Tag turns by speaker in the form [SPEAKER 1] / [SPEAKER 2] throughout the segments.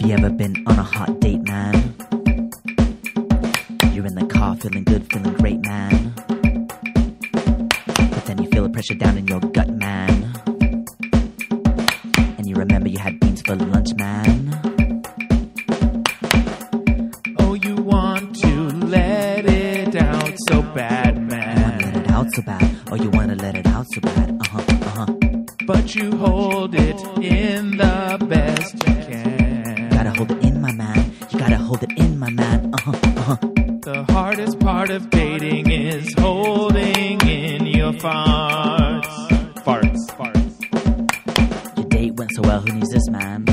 [SPEAKER 1] you ever been on a hot date, man? You're in the car feeling good, feeling great, man. But then you feel the pressure down in your gut, man. And you remember you had beans for lunch, man.
[SPEAKER 2] Oh, you want to let it out so bad, man.
[SPEAKER 1] You want to Let it out so bad. Oh, you wanna let it out so bad. Uh huh, uh huh.
[SPEAKER 2] But you hold it in the best you can.
[SPEAKER 1] Gotta hold it in, my man. You gotta hold it in, my man. Uh huh, uh huh.
[SPEAKER 2] The hardest part of dating is holding in your farts. Farts. Farts.
[SPEAKER 1] Your date went so well, who needs this, man?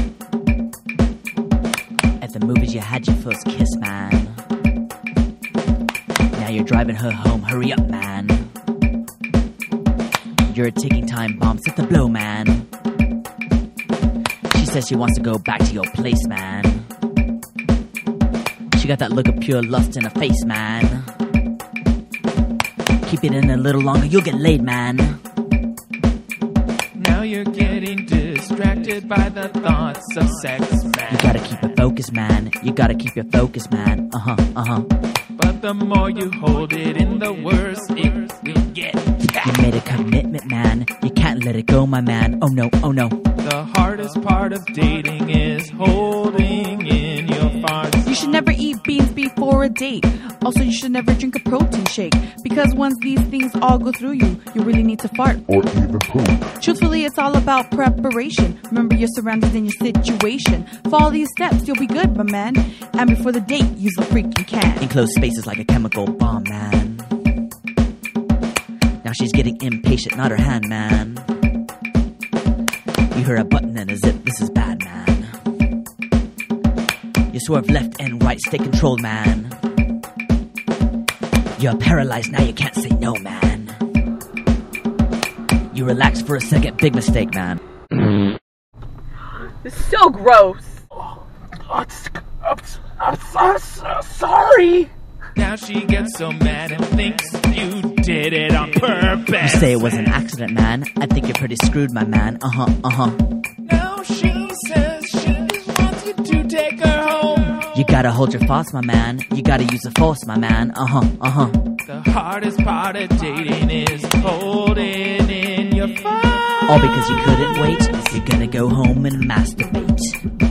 [SPEAKER 1] At the movies, you had your first kiss, man. Now you're driving her home, hurry up, man. You're a ticking time bomb, set the blow, man. Says she wants to go back to your place, man. She got that look of pure lust in her face, man. Keep it in a little longer, you'll get laid, man.
[SPEAKER 2] Now you're getting distracted by the thoughts of sex, man.
[SPEAKER 1] You gotta keep your focus, man. You gotta keep your focus, man. Uh huh, uh huh.
[SPEAKER 2] But the more you hold it in, the worse it
[SPEAKER 1] my man. Oh no, oh no.
[SPEAKER 2] The hardest part of dating is holding in your farts.
[SPEAKER 3] You should never eat beans before a date. Also, you should never drink a protein shake because once these things all go through you, you really need to fart.
[SPEAKER 4] or even poop.
[SPEAKER 3] Truthfully, it's all about preparation. Remember your surroundings and your situation. Follow these steps, you'll be good, my man. And before the date, use the freak you can.
[SPEAKER 1] Enclosed spaces like a chemical bomb, man. Now she's getting impatient, not her hand, man. You hear a button and a zip, this is bad, man. You swerve left and right, stay controlled, man. You're paralyzed, now you can't say no, man. You relax for a second, big mistake, man.
[SPEAKER 3] This is so gross. Sorry.
[SPEAKER 2] Now she gets so mad and thinks you did it on
[SPEAKER 1] You say it was an accident, man. I think you're pretty screwed, my man. Uh huh, uh huh.
[SPEAKER 2] Now she says she wants you to take her home.
[SPEAKER 1] You gotta hold your thoughts, my man. You gotta use the force, my man. Uh huh, uh huh.
[SPEAKER 2] The hardest part of dating is holding in your farts.
[SPEAKER 1] All because you couldn't wait. You're gonna go home and masturbate.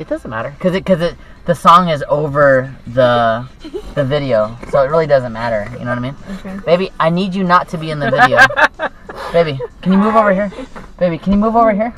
[SPEAKER 1] It doesn't matter because it because it the song is over the the video, so it really doesn't matter. You know what I mean? Okay. Baby, I need you not to be in the video. Baby, can you move over here? Baby, can you move over here?